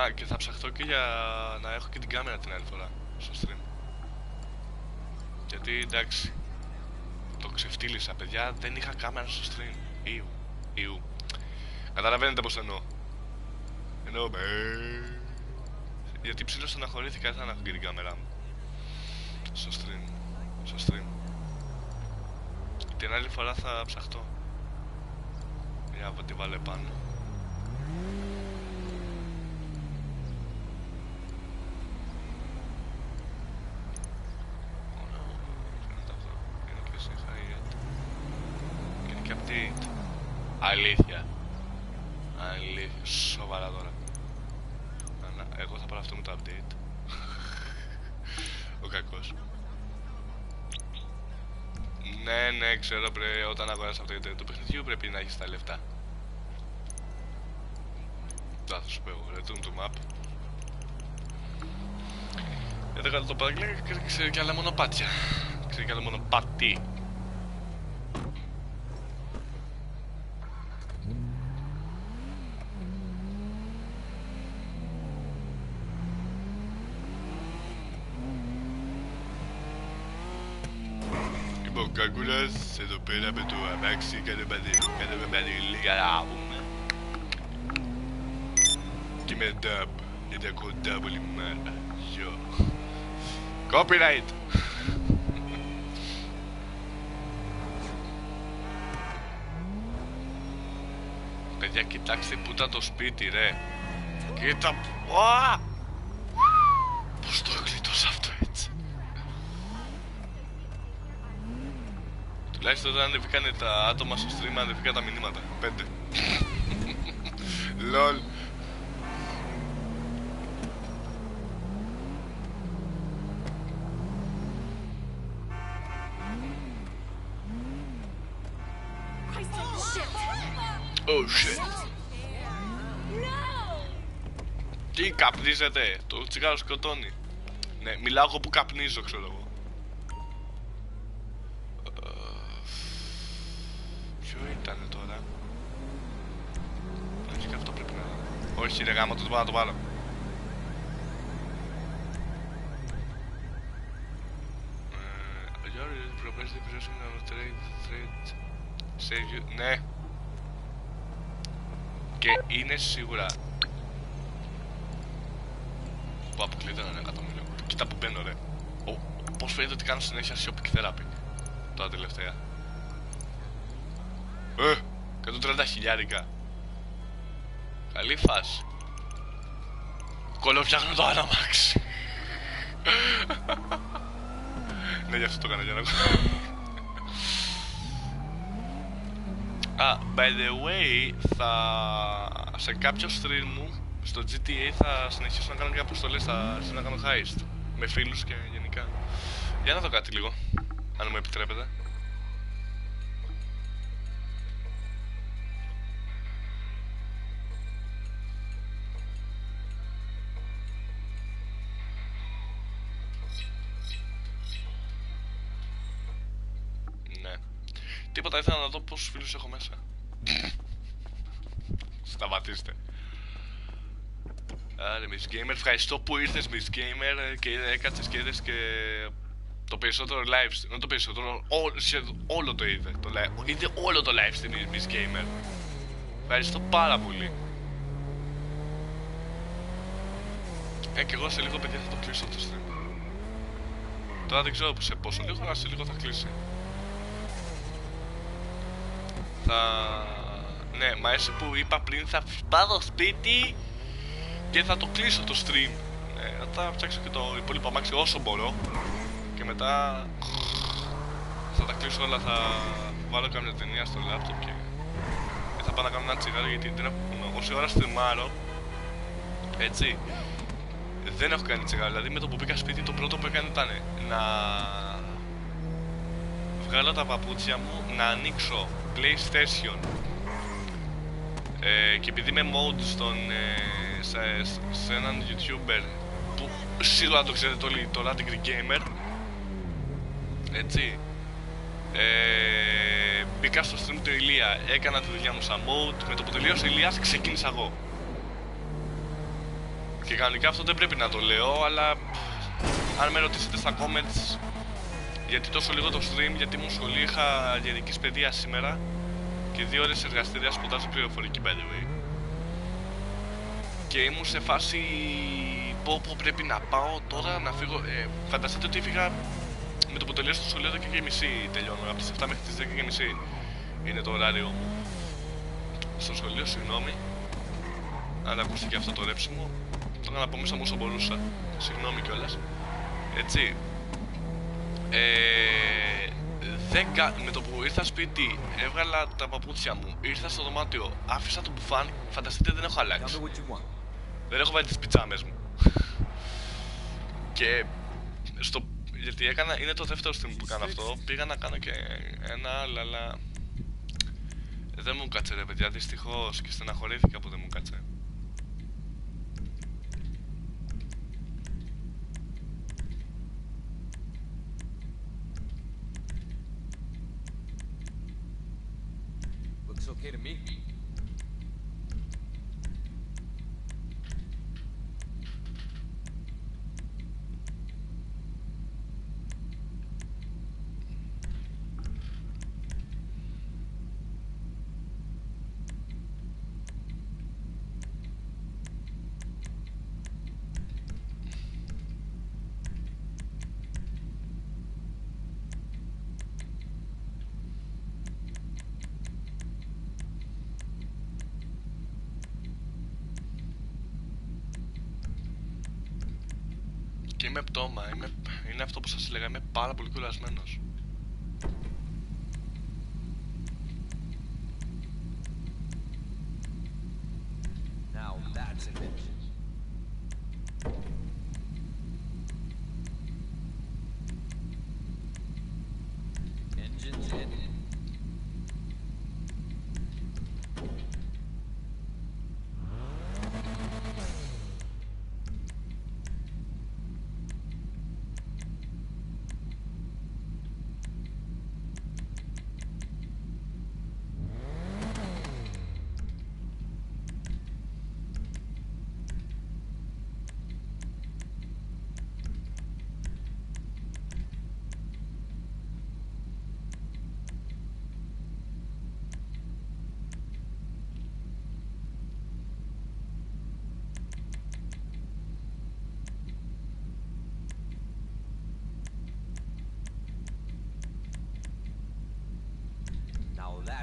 Α, και θα ψαχτώ και για να έχω και την κάμερα την άλλη φορά στο stream. Γιατί εντάξει, το ξεφτύλισα παιδιά, δεν είχα κάμερα στο stream. Ιου, ιου. Καταλαβαίνετε πως εννοώ. Εννοώ με... Γιατί ψήλως στεναχωρήθηκα, δεν έχω και την κάμερά μου. Στο stream. Στο stream. Την άλλη φορά θα ψαχτώ. Για να τη βάλω πάνω. Είναι και update. Αλήθεια. Αλήθεια. Σοβαρά τώρα. Να, να, εγώ θα πάρω αυτό με το update. Ο κακός. Ναι, ναι, ξέρω πρέ, όταν αγοράσεις αυτό το παιχνιδιού πρέπει να έχεις τα λεφτά. Θα θα σου πω εγώ, return to map. Γιατί κάτω το παραγγελία ξέρει και άλλα μονοπάτια. Ξέρει και άλλα μονοπάτι. Λοιπόν, Κακούλας εδώ πέρα με το αμάξι κάτω με παντελή καλά να πούμε. Και με dub, είναι κοντά πολύ μάνα. Γιο. Copyright! Παιδιά, κοιτάξτε πού ήταν το σπίτι, ρε. Κοίτα που... Ουα! Πώς το γλιτώσα αυτό έτσι. Τουλάχιστον όταν ανεβήκανε τα άτομα στο stream, ανεβήκαν τα μηνύματα. Πέντε. Λολ. Oh shit. Τι καπνίζετε, το τσιγάρο σκοτώνει. Ναι, μιλάω εγώ που καπνίζω, ξέρω εγώ. Ε, Ποιο ήταν τώρα. Όχι, και αυτό πρέπει να. Όχι, ρε γάμα, το πάω να το βάλω. Ε, your proposed possession of trade, trade, save you. Ναι. Και είναι σίγουρα που αποκλείται έναν εκατομμύριο. Κοίτα που μπαίνω, ρε. Ο, πώς φαίνεται ότι κάνω συνέχεια shopping therapy. Τώρα τελευταία. Ε, 130 χιλιάρικα. Καλή φάση. Κολοφτιάχνω το αναμάξι. ναι, γι' αυτό το έκανα για να Α, by the way, θα... σε κάποιο stream μου στο GTA θα συνεχίσω να κάνω και αποστολές, θα αρχίσω να κάνω heist με φίλους και γενικά. Για να δω κάτι λίγο, αν μου επιτρέπετε. Τίποτα, ήθελα να δω πόσους φίλους έχω μέσα. Σταματήστε. Άρα, Miss Gamer, ευχαριστώ που ήρθες Miss Gamer και έκατσες και είδες και το περισσότερο live stream, όχι το περισσότερο, ό, σχεδόν όλο το είδε, το, live- είδε όλο το live stream η Miss Gamer. Ευχαριστώ πάρα πολύ. Ε, και εγώ σε λίγο παιδιά θα το κλείσω το stream. Τώρα δεν ξέρω σε πόσο λίγο, αλλά σε λίγο θα κλείσει. Θα... Ναι, μ' αρέσει που είπα πριν θα πάω σπίτι και θα το κλείσω το stream. Ε, θα φτιάξω και το υπόλοιπο αμάξι όσο μπορώ. Και μετά θα τα κλείσω όλα, θα βάλω καμιά ταινία στο laptop και και θα πάω να κάνω ένα τσιγάρο γιατί δεν έχω, όση ώρα στριμάρω, έτσι, δεν έχω κάνει τσιγάρο. Δηλαδή με το που μπήκα σπίτι το πρώτο που έκανε ήταν να βγάλω τα παπούτσια μου, να ανοίξω PlayStation. Ε, και επειδή είμαι mode στον, ε, σε, σε έναν YouTuber που σίγουρα το ξέρετε όλοι, το Radic Gamer έτσι ε, μπήκα στο stream του Ηλία, έκανα τη δουλειά μου σαν mode. Με το που τελείωσε ο Ηλίας ξεκίνησα εγώ. Και κανονικά αυτό δεν πρέπει να το λέω αλλά αν με ρωτήσετε στα comments γιατί τόσο λίγο το stream, γιατί μου σχολείο είχα γενικής παιδείας σήμερα και δύο ώρες εργαστήρια σπουδάζω πληροφορική by the way. Και ήμουν σε φάση πω πω πρέπει να πάω τώρα να φύγω. Ε, φανταστείτε ότι έφυγα με το που τελείωσα το σχολείο 10 και μισή τελειώνω από τις 7 μέχρι τις 10 και μισή είναι το ωράριο μου. Στο σχολείο συγγνώμη. Αν ακούστηκε αυτό το ρέψιμο. Το έκανα από μέσα μου όσο μπορούσα. Συγγνώμη κιόλας. Έτσι ε, δεν κα... με το που ήρθα σπίτι, έβγαλα τα παπούτσια μου, ήρθα στο δωμάτιο, άφησα το μπουφάν, φανταστείτε δεν έχω Tell αλλάξει. me what you want. Δεν έχω βάλει τις πιτσάμες μου. και στο... Γιατί έκανα, είναι το δεύτερο stream που κάνω αυτό, πήγα να κάνω και ένα άλλο, αλλά... Δεν μου κάτσε ρε παιδιά, δυστυχώς και στεναχωρήθηκα που δεν μου κάτσε. Looks okay to me. Και είμαι πτώμα, είμαι... είναι αυτό που σας έλεγα, είμαι πάρα πολύ κουρασμένος. Now that's an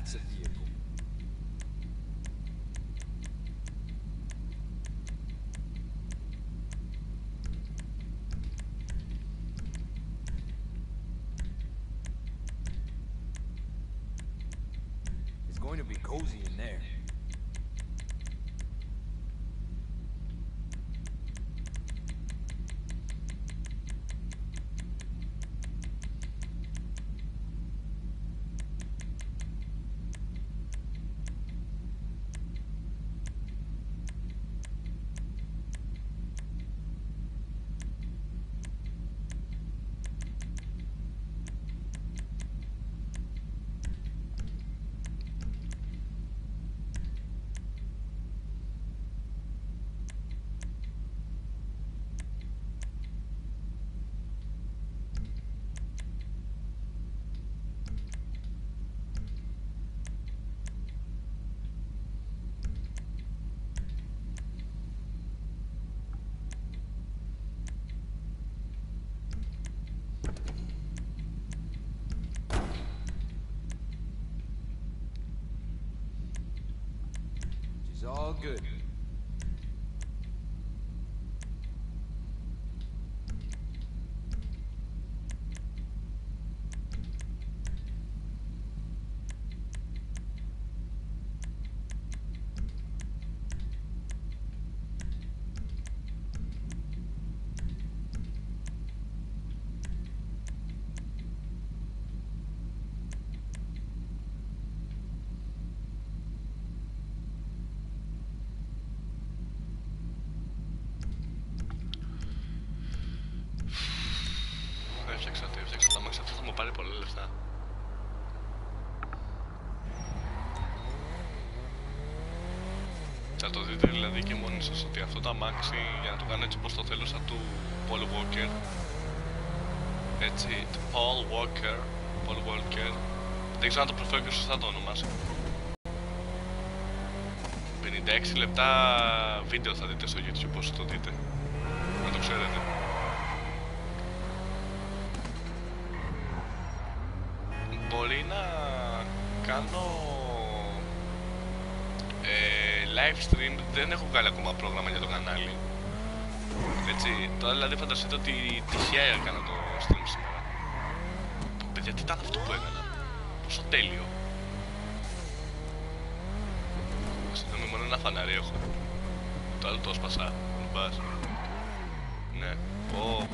That's. All good. Θα το δείτε δηλαδή και μόνοι σας ότι αυτό το αμάξι για να το κάνω έτσι όπως το θέλω σαν του Paul Walker. Έτσι, του Paul Walker Paul Walker. Δεν ξέρω αν το προφέρω και σωστά το όνομά σου 56 λεπτά βίντεο θα δείτε στο YouTube όσο το δείτε. Να το ξέρετε φανταστείτε ότι τυχαία έκανα το stream σήμερα. Παιδιά τι ήταν αυτό που έκανα; Πόσο τέλειο. Συγγνώμη μόνο ένα φανάρι έχω. Το άλλο το έσπασα. Μην πας. Ναι, πω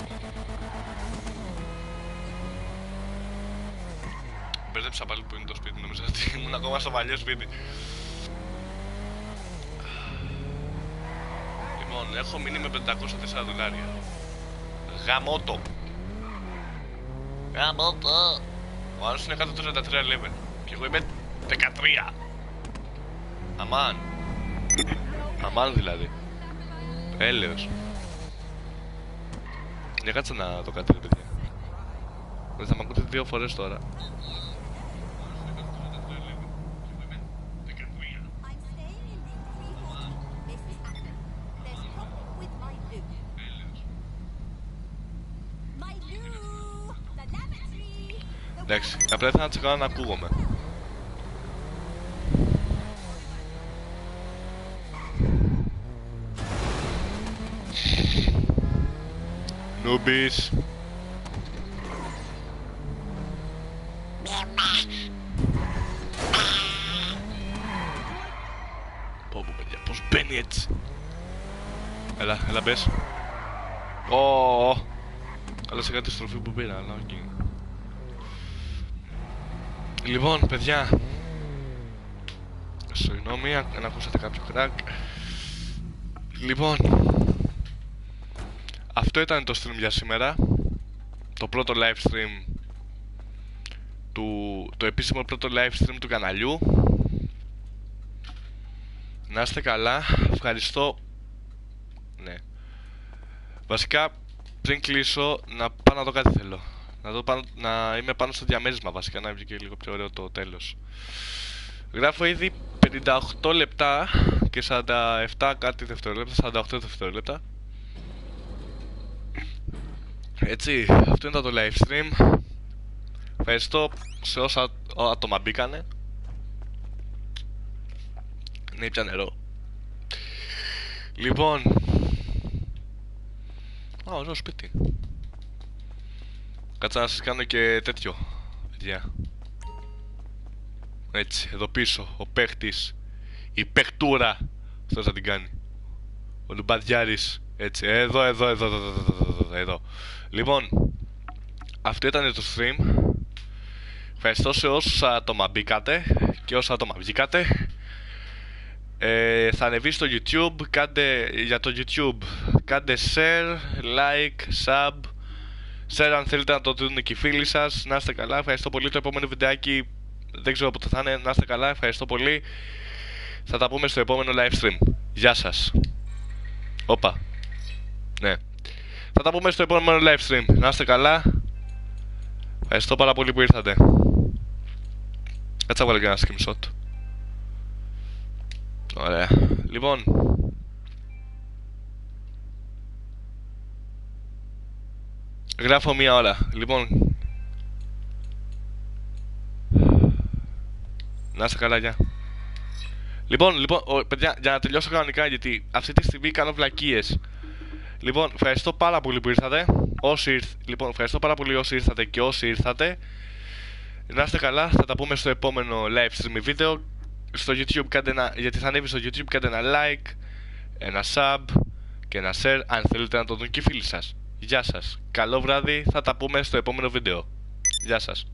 Μπέρδεψα πάλι που είναι το σπίτι, νομίζω. Ότι ήμουν ακόμα στο παλιό σπίτι. Λοιπόν, έχω μείνει με 504 δολάρια. Γαμότο. Γαμότο. Ο άλλος είναι 133 level. Και εγώ είμαι 13. Αμάν. Αμάν δηλαδή. Έλεος. Για κάτσε να το κάτι, ρε παιδιά. Δεν θα μ' ακούτε δύο φορές τώρα. Εντάξει, απλά ήθελα να τσεκάρω να ακούγομαι. Νούμπις. Πω πω παιδιά, πώς μπαίνει έτσι. Έλα, έλα μπες. Ω, Καλά σε κάτι στροφή που πήρα, αλλά οκ. Λοιπόν, παιδιά. Συγγνώμη αν αν ακούσατε κάποιο κρακ. Λοιπόν. Αυτό ήταν το stream για σήμερα. Το πρώτο live stream του, το επίσημο πρώτο live stream του καναλιού. Να είστε καλά. Ευχαριστώ. Ναι. Βασικά, πριν κλείσω, να πάω να δω κάτι θέλω. Να, δω πάνω, να είμαι πάνω στο διαμέρισμα βασικά, να βγει και λίγο πιο ωραίο το τέλος. Γράφω ήδη 58 λεπτά και 47 κάτι δευτερόλεπτα, 48 δευτερόλεπτα. Έτσι, αυτό ήταν το live stream. Ευχαριστώ σε όσα άτομα μπήκανε. Ναι, πια νερό. Λοιπόν. Α, ωραίο σπίτι. Κάτσα να σας κάνω και τέτοιο. Παιδιά. Έτσι, εδώ πίσω, ο παίχτης. Η παίχτούρα. Αυτός θα την κάνει. Ο Λουμπαδιάρης. Έτσι, εδώ, εδώ, εδώ, εδώ, εδώ, εδώ. Λοιπόν, αυτό ήταν το stream. Ευχαριστώ σε όσα άτομα μπήκατε και όσα άτομα βγήκατε. Ε, θα ανεβεί στο YouTube, κάντε, για το YouTube, κάντε share, like, sub, share αν θέλετε να το δουν και οι φίλοι σας. Να είστε καλά, ευχαριστώ πολύ. Το επόμενο βιντεάκι δεν ξέρω πότε θα είναι. Να είστε καλά, ευχαριστώ πολύ. Θα τα πούμε στο επόμενο live stream. Γεια σας. Όπα. Ναι. Θα τα πούμε στο επόμενο live stream. Να είστε καλά. Ευχαριστώ πάρα πολύ που ήρθατε. Κάτσε να βάλω και ένα screenshot. Ωραία. Λοιπόν. Γράφω μία ώρα. Λοιπόν. Να είστε καλά, γεια. Λοιπόν, λοιπόν, ο, παιδιά, για να τελειώσω κανονικά, γιατί αυτή τη στιγμή κάνω βλακίες. Λοιπόν, ευχαριστώ πάρα πολύ που ήρθατε. Όσοι ήρθ... Λοιπόν, ευχαριστώ πάρα πολύ όσοι ήρθατε και όσοι ήρθατε. Να είστε καλά, θα τα πούμε στο επόμενο live stream βίντεο. Στο YouTube κάντε ένα, γιατί θα ανέβει στο YouTube κάντε ένα like, ένα sub και ένα share αν θέλετε να το δουν και οι φίλοι σας. Γεια σας. Καλό βράδυ, θα τα πούμε στο επόμενο βίντεο. Γεια σας.